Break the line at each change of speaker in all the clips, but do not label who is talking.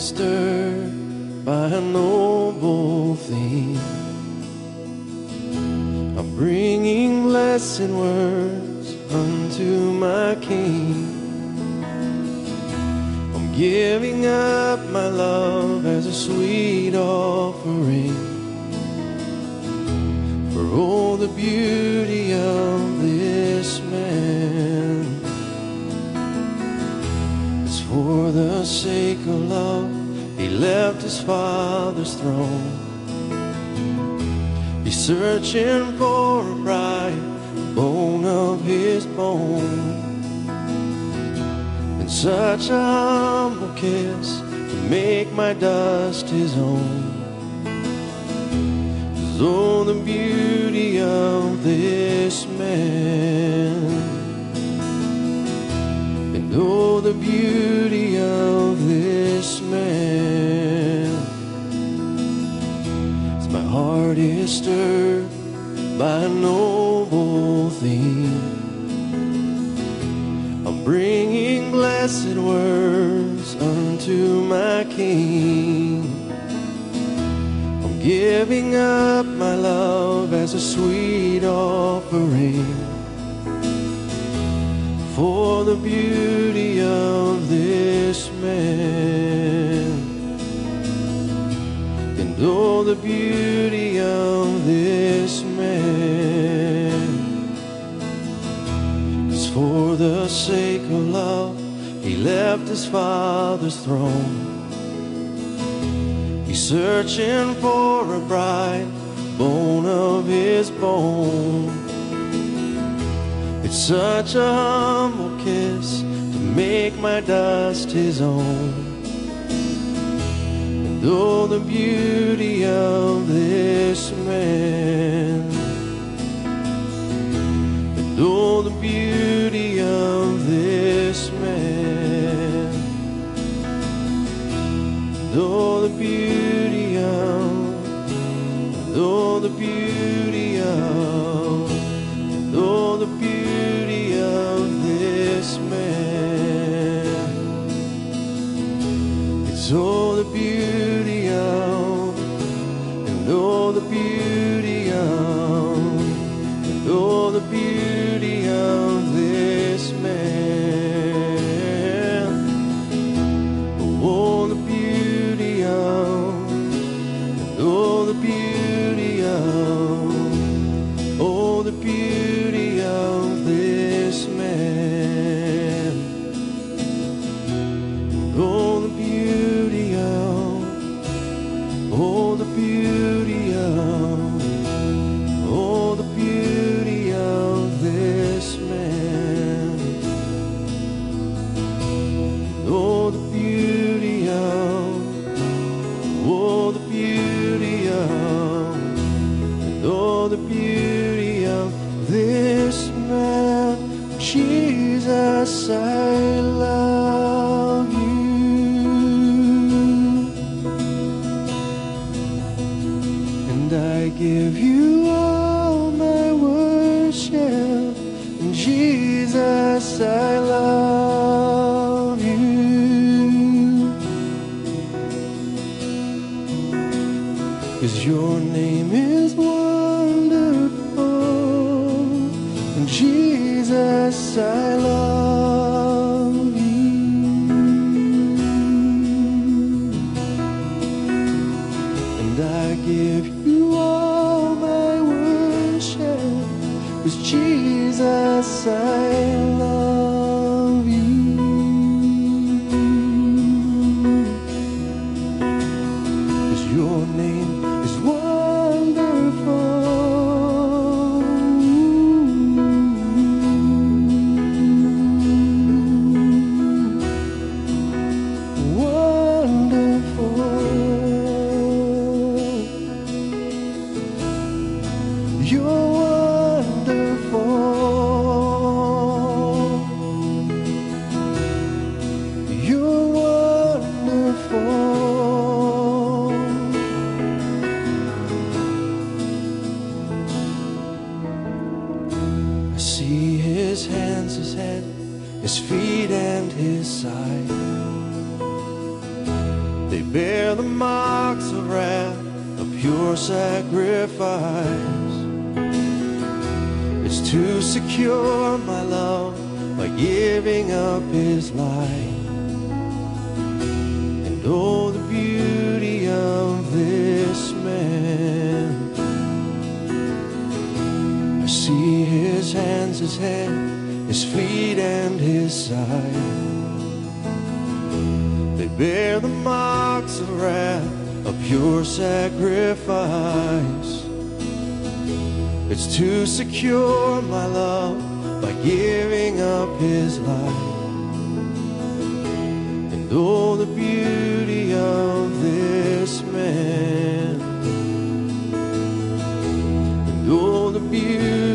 Stirred by a noble theme. I'm bringing blessed words unto my King. I'm giving up my love as a sweet offering for all the beauty of this man. It's for the sake of love left his father's throne. He's searching for a bride, bone of his bone. And such a humble kiss to make my dust his own. Oh, the beauty of this man. And oh, the beauty of is by noble theme. I'm bringing blessed words unto my King. I'm giving up my love as a sweet offering for the beauty of this man. And oh, the beauty sake of love, he left his father's throne. He's searching for a bride, bone of his bone. It's such a humble kiss to make my dust his own. And oh, the beauty of this man. And oh, the beauty of Oh, the beauty of, oh, the beauty see his hands, his head, his feet, and his side. They bear the marks of wrath, a pure sacrifice. It's to secure my love by giving up his life. And oh, the beauty of this man. I see his hands, his head, his feet, and his side. They bear the marks of wrath, a pure sacrifice. It's to secure my love by giving up his life. And oh, the beauty of this man. And oh, the beauty.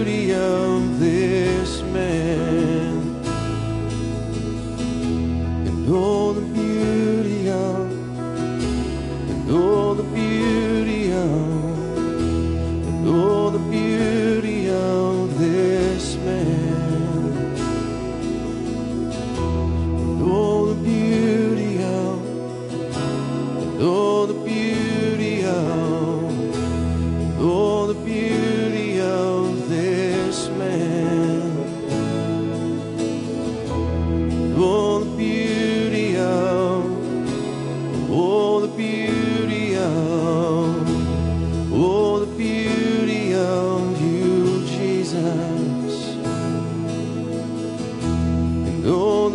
Lord.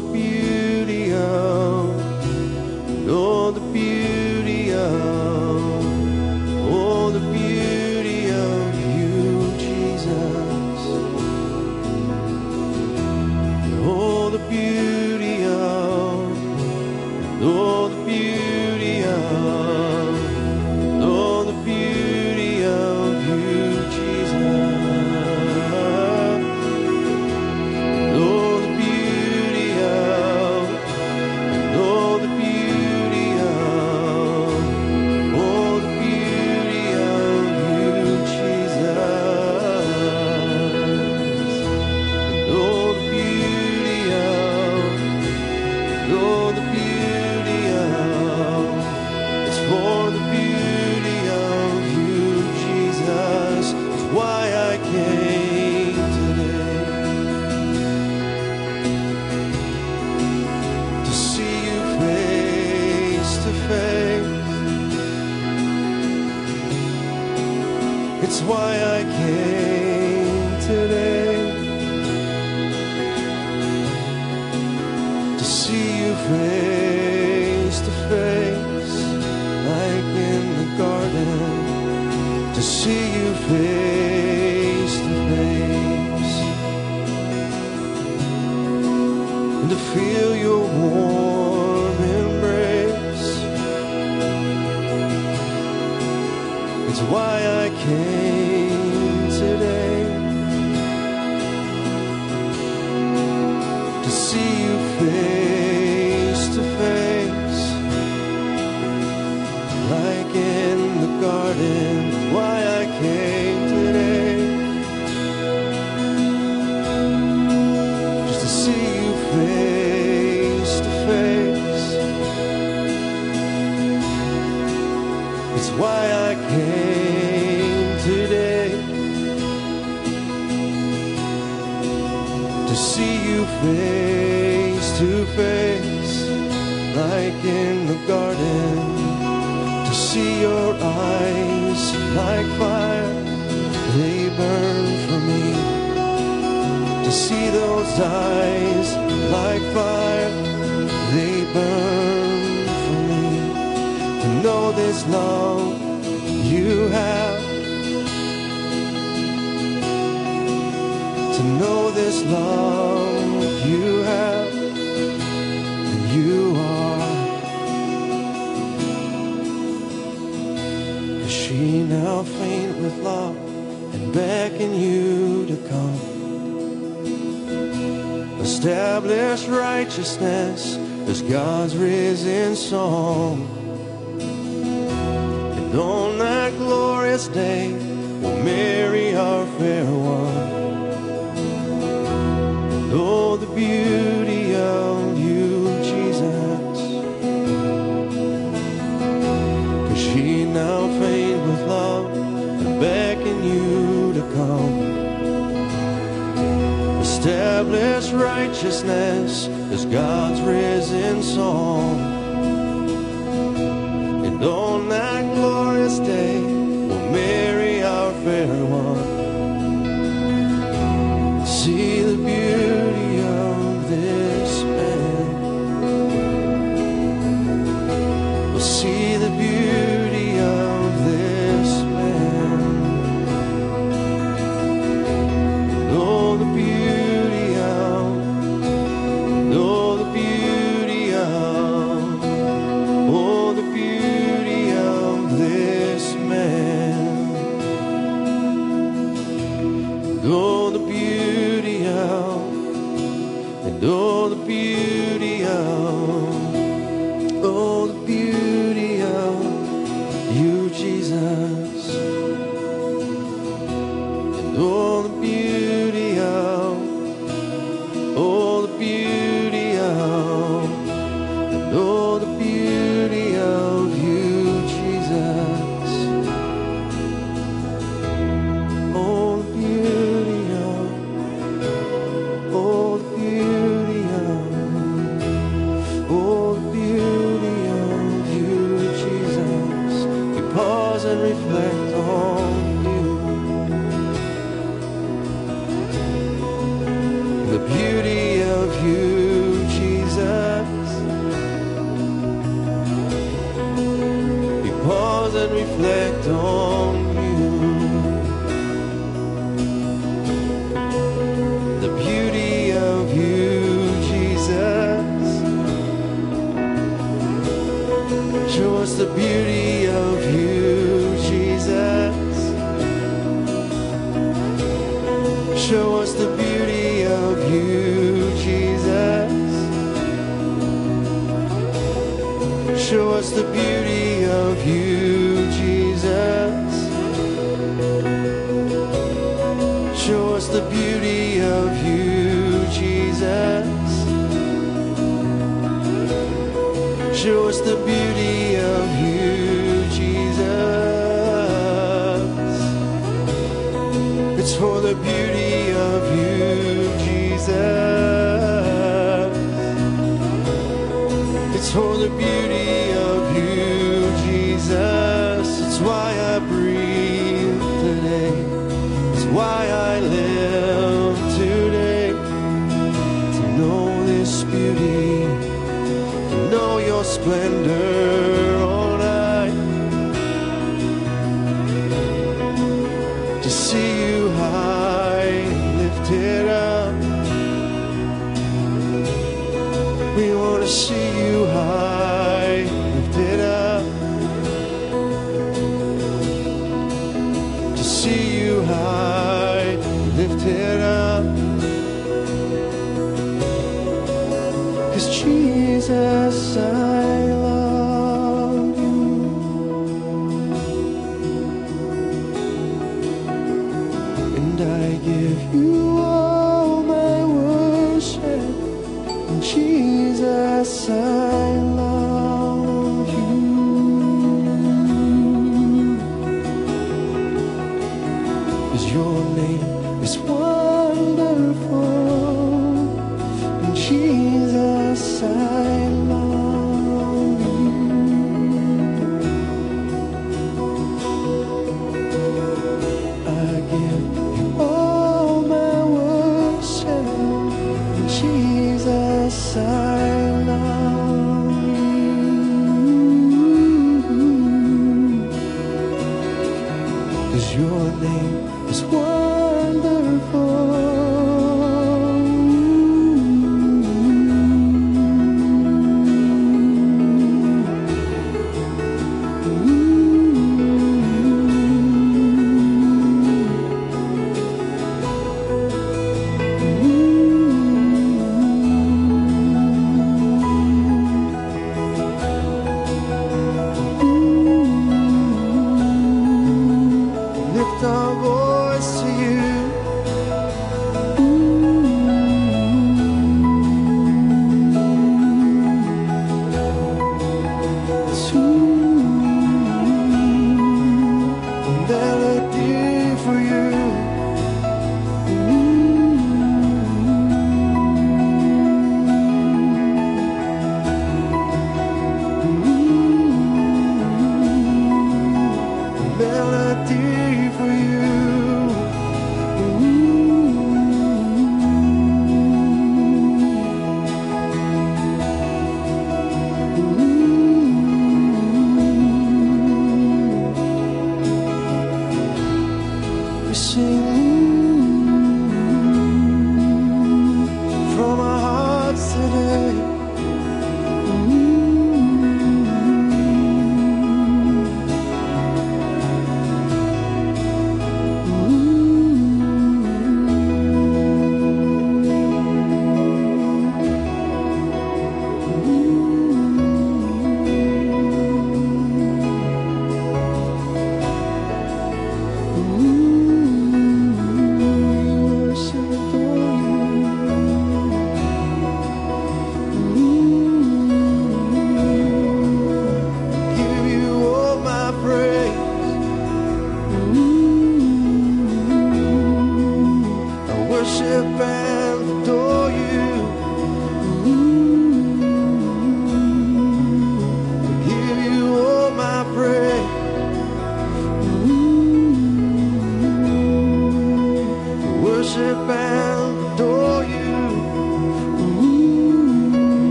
beauty Established righteousness is God's risen song. And reflect on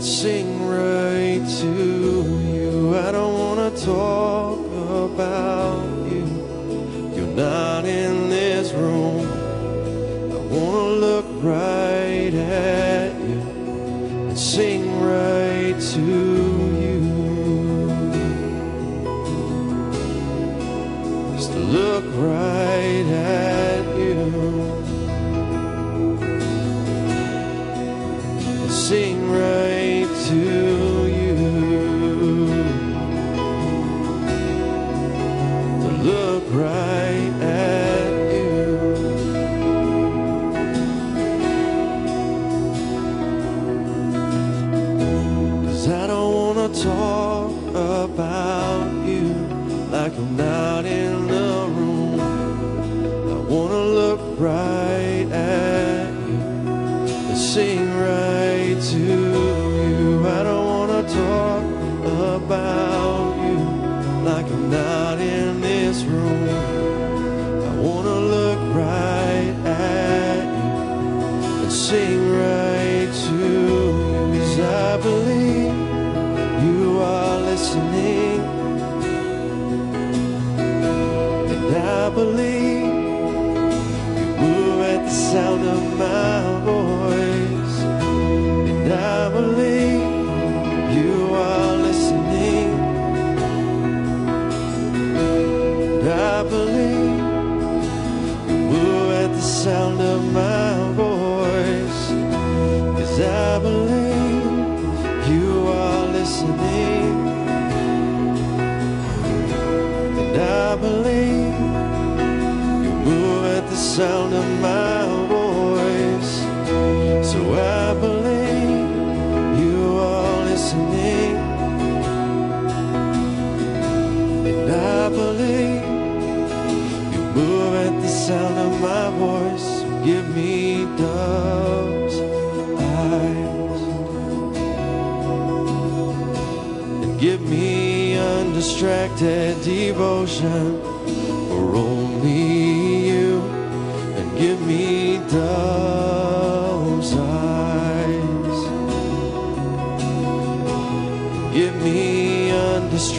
and sing right to you. I don't want to talk about you. You're not in this room. I want to look right at you and sing right to you. Just look right at sound of my voice. So I believe you are listening. And I believe you move at the sound of my voice. Give me dove's eyes. And give me undistracted devotion.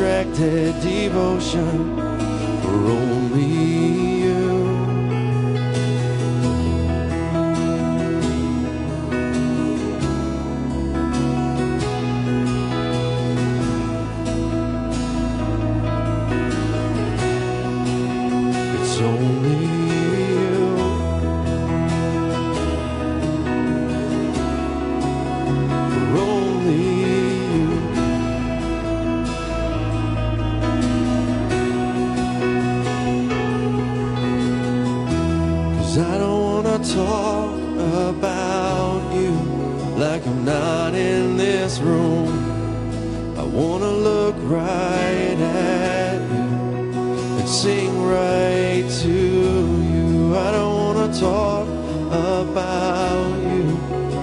distracted devotion. For about you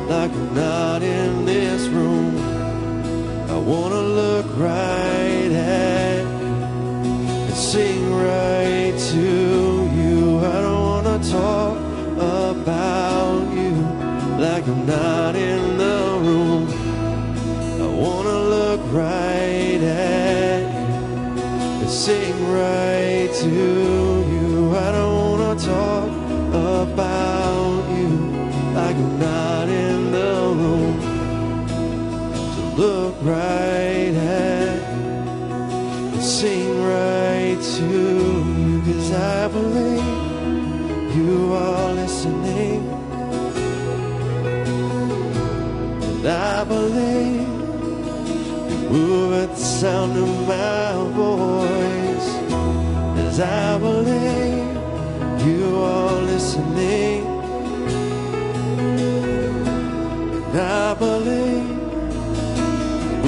like I'm not in this room. I want to look right at you and sing right to you. I don't want to talk about you like I'm not in the room. I want to look right at you and sing right. Right at you sing right to you, cause I believe you are listening. And I believe you move at the sound of my voice. As I believe you are listening. And I believe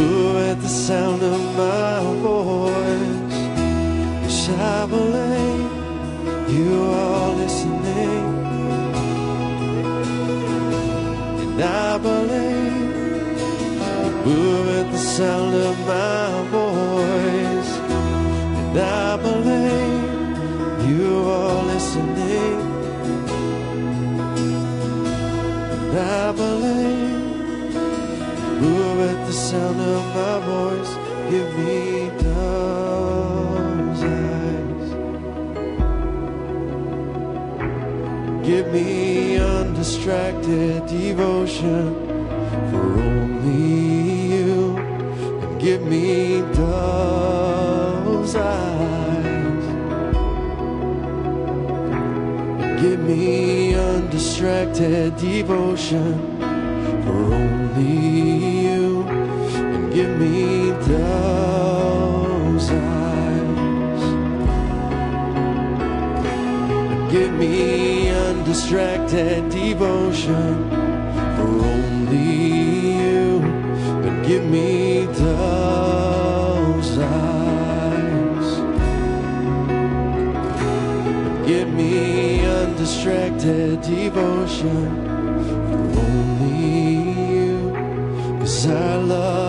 move at the sound of my voice. Yes, I believe you are listening. And I believe move at the sound of my voice. And I believe you are listening. And I believe sound of my voice. Give me those eyes. Give me undistracted devotion for only you. And give me those eyes. Give me undistracted devotion for only you. Give me those eyes. Give me undistracted devotion for only you. Give me those eyes. Give me undistracted devotion for only you. Cause I love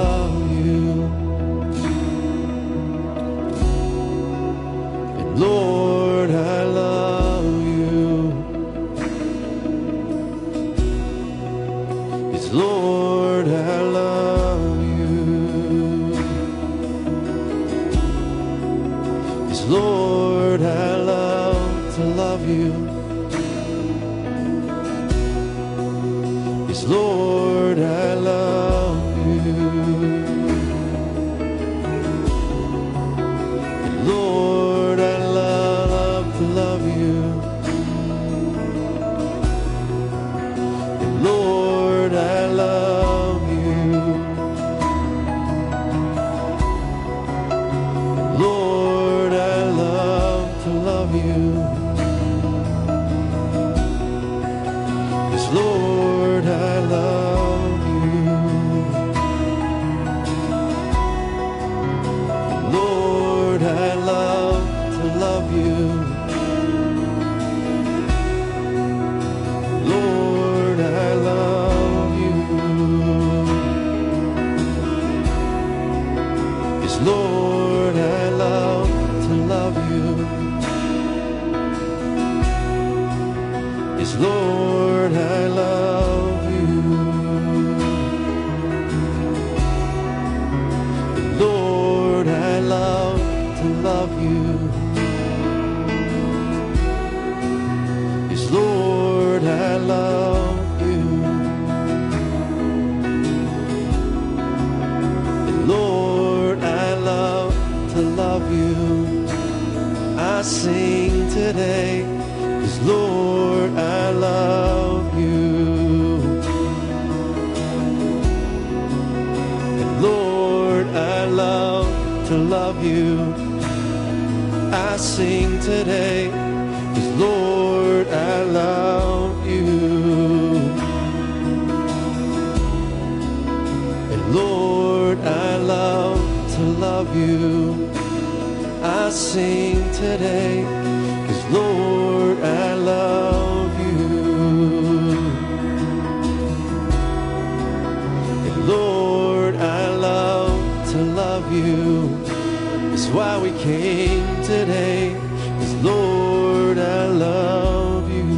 today. Cause Lord, I love you.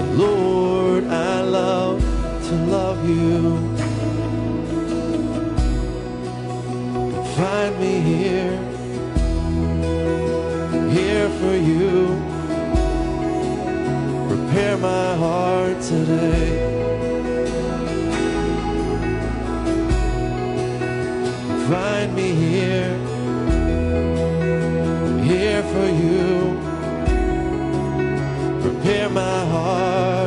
And Lord, I love to love you. Find me here, here for you. Prepare my heart today. for you. Prepare my heart.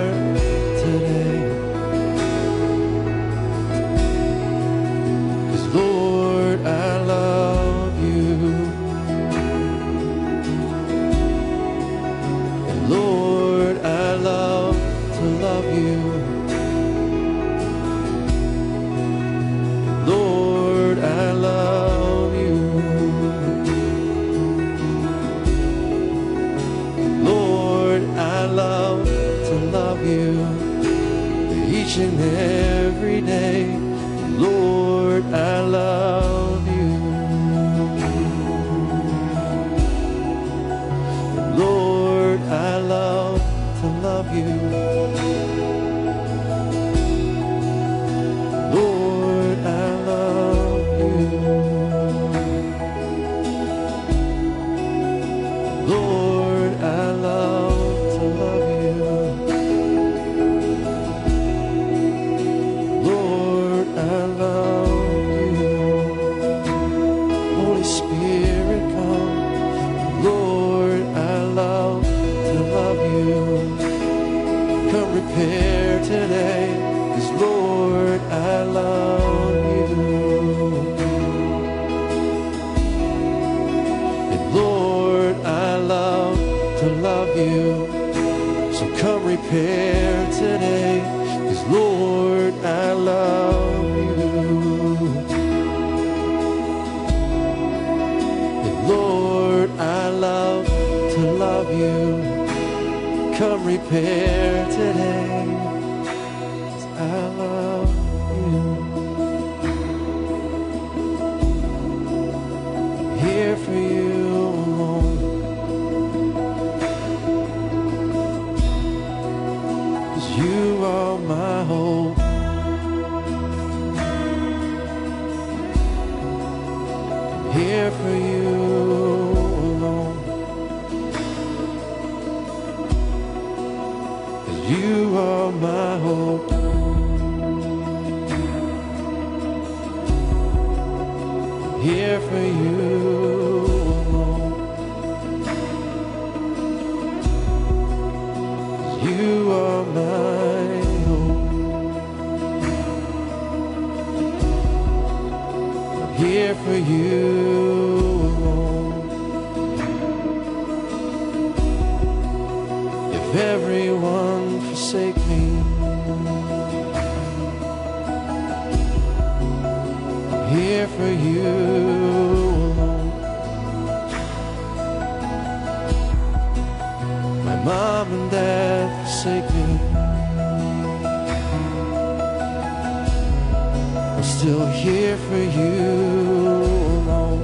here for you alone. My mom and dad forsake me. I'm still here for you alone.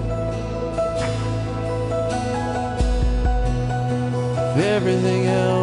If everything else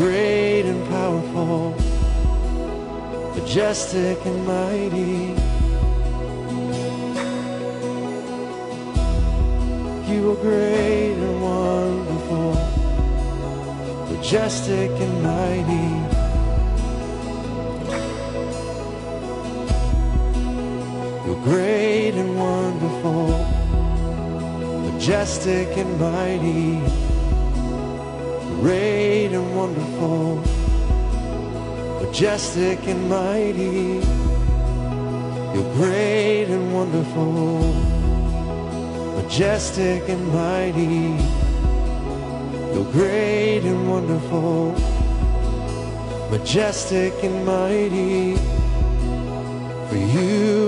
great and powerful, majestic and mighty. You are great and wonderful, majestic and mighty. You're great and wonderful, majestic and mighty. Great and wonderful, majestic and mighty. You're great and wonderful, majestic and mighty. You're great and wonderful, majestic and mighty. For you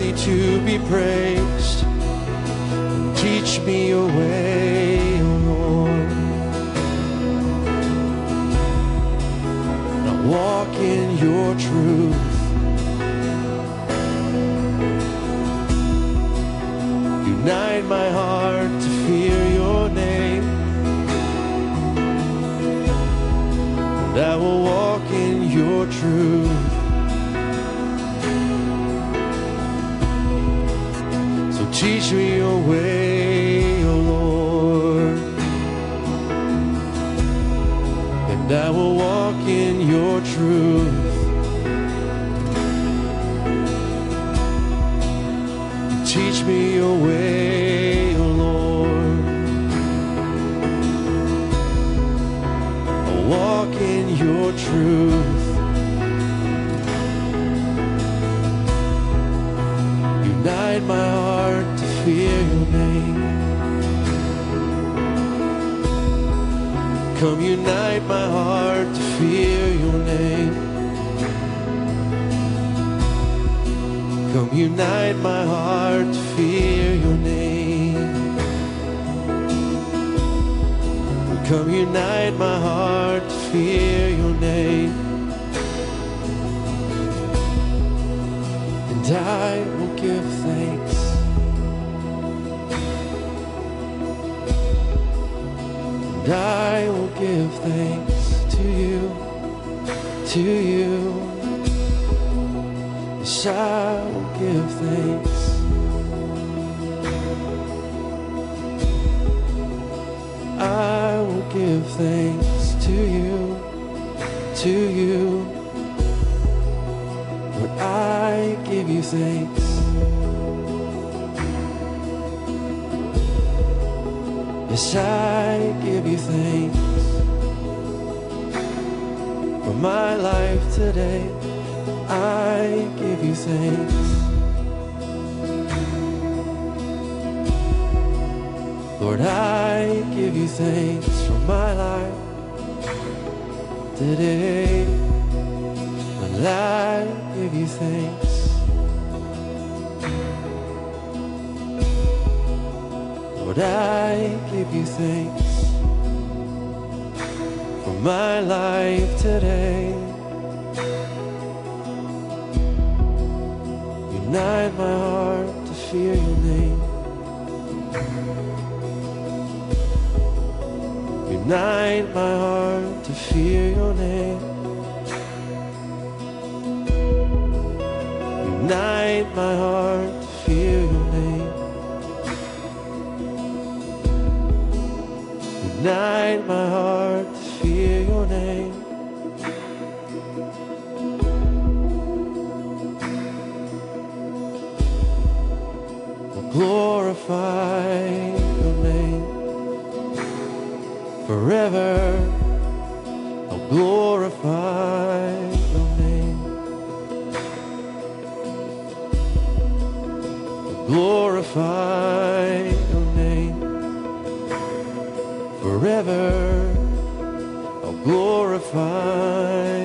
worthy to be praised. Teach me your way, O Lord. I walk in your truth. Unite my heart to fear your name. And I will walk in your truth. Truth. Teach me your way, O Lord. I'll walk in your truth. Unite my heart to fear your name. Come unite my heart Unite my heart fear your name. Come unite my heart fear your name. And I will give thanks. And I will give thanks to you, to you. Will give thanks. I will give thanks to you, to you. Lord, I give you thanks. Yes, I give you thanks for my life today. I give you thanks. Lord, I give you thanks for my life today. And I give you thanks. Lord, I give you thanks for my life today. Unite my heart to fear your name. Unite my heart to fear your name. Unite my heart to fear your name. Unite my heart glorify your name forever. I'll glorify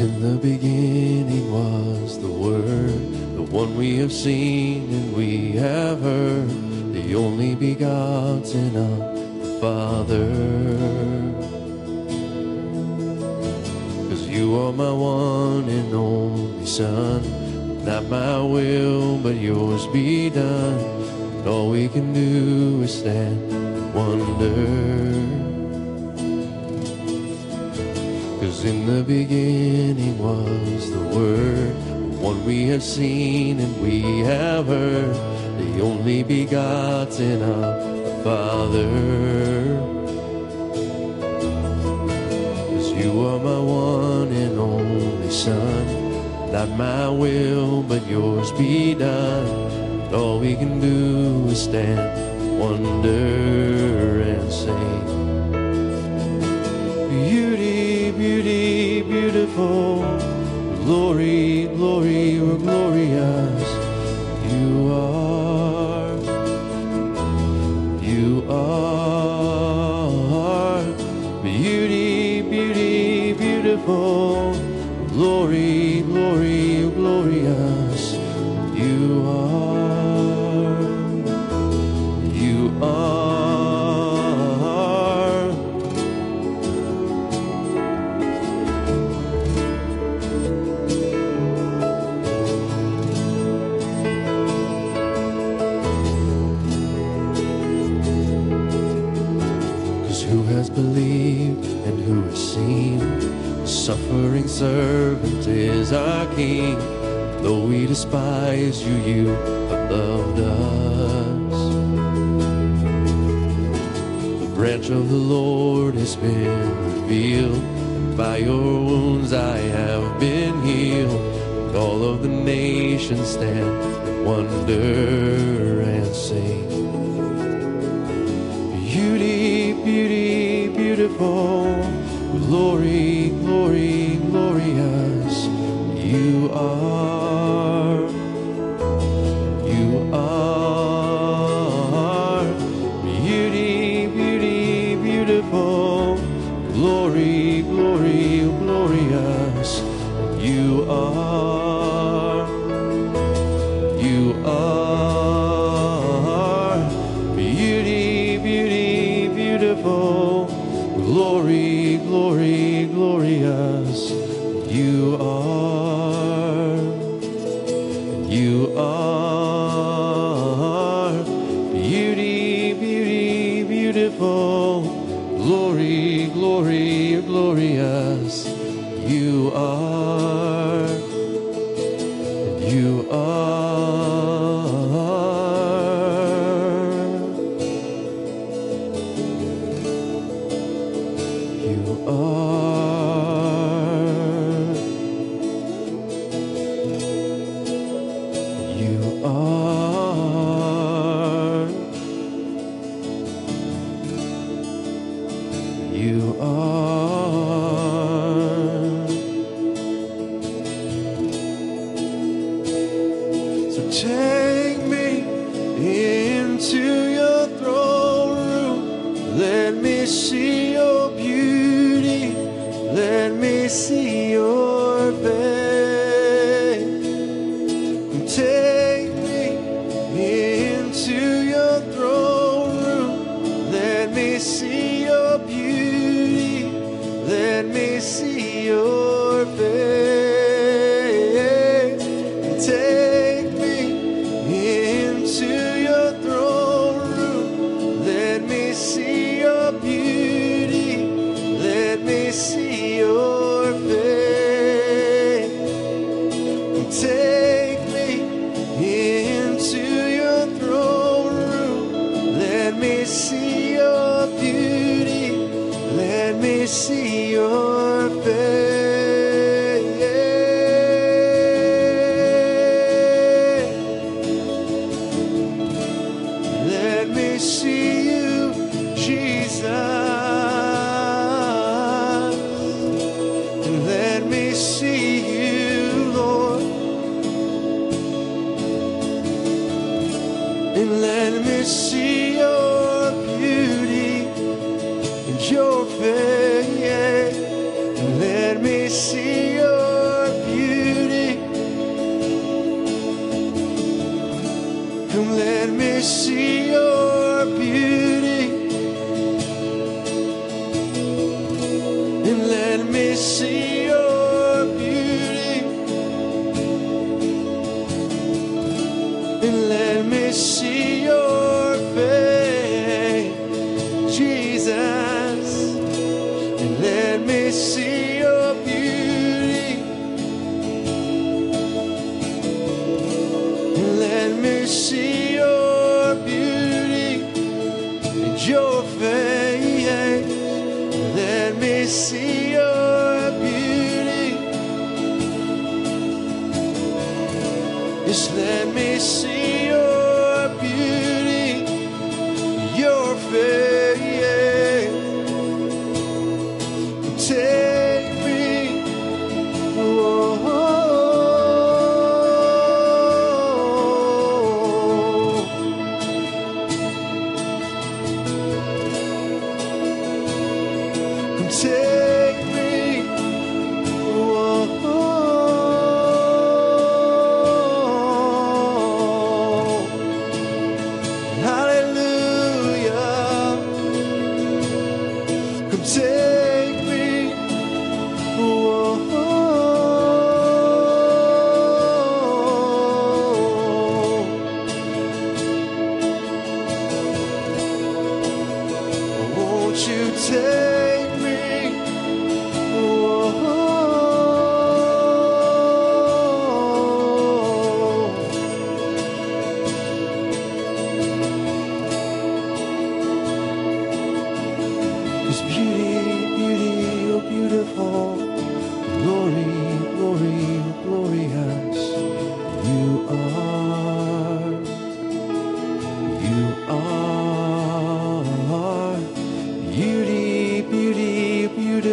in the beginning was the Word, the one we have seen and we have heard, the only begotten of the Father. Cause you are my one and only Son, not my will, but yours be done. And all we can do is stand and wonder. Cause in the beginning was the Word, the one we have seen and we have heard, the only begotten of the Father. Cause you are my one and only Son, not my will, but yours be done. And all we can do is stand, wonder, and sing. Glory, glory, we're glorious. You are. You are. Beauty, beauty, beautiful. Glory, our King. Though we despise you, you have loved us. The branch of the Lord has been revealed. By your wounds I have been healed. And all of the nations stand and wonder and sing. Beauty, beauty, beautiful, glory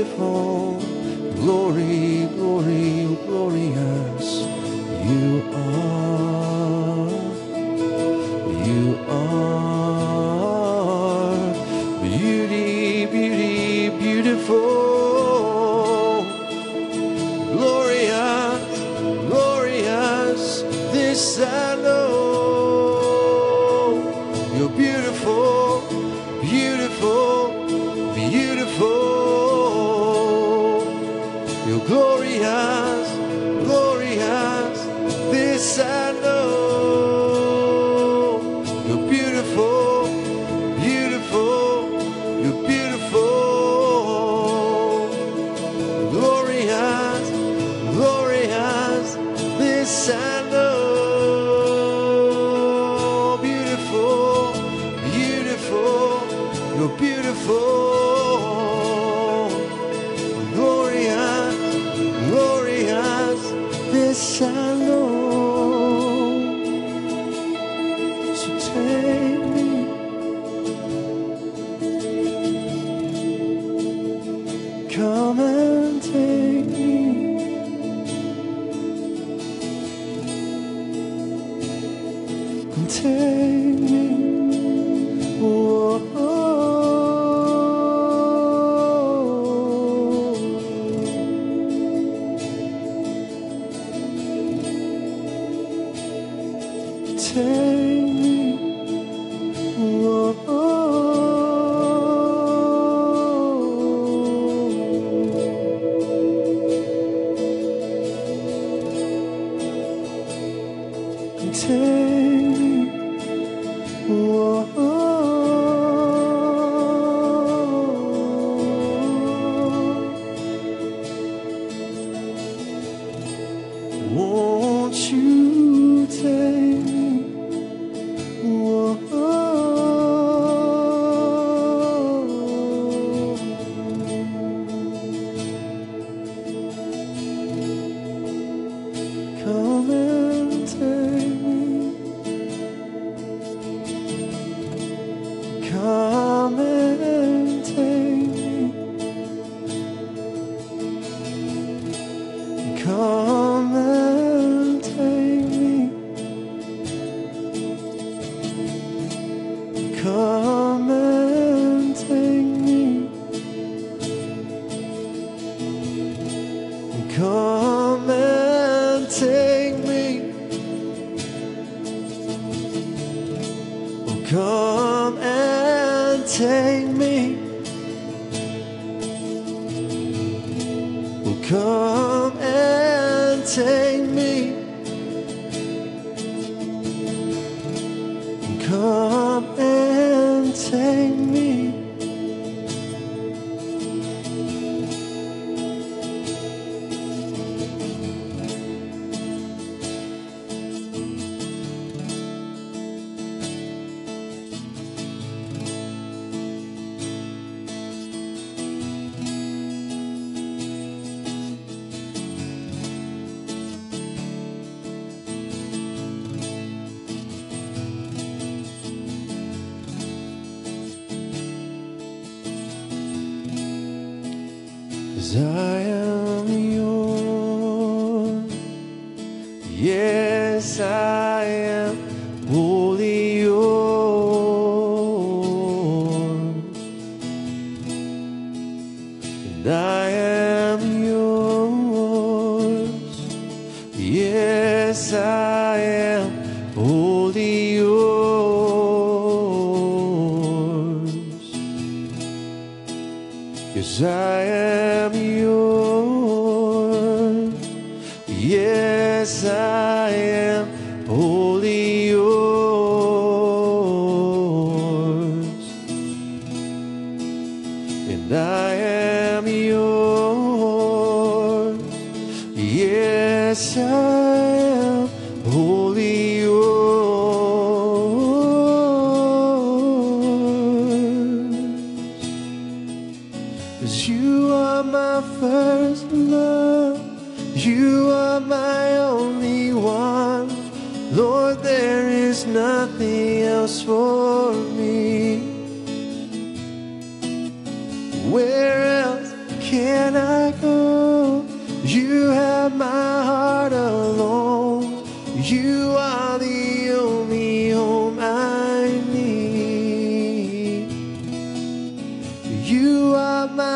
beautiful, glory, glory, glorious. You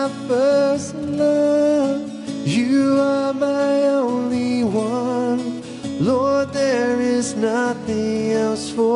my first love. You are my only one. Lord, there is nothing else for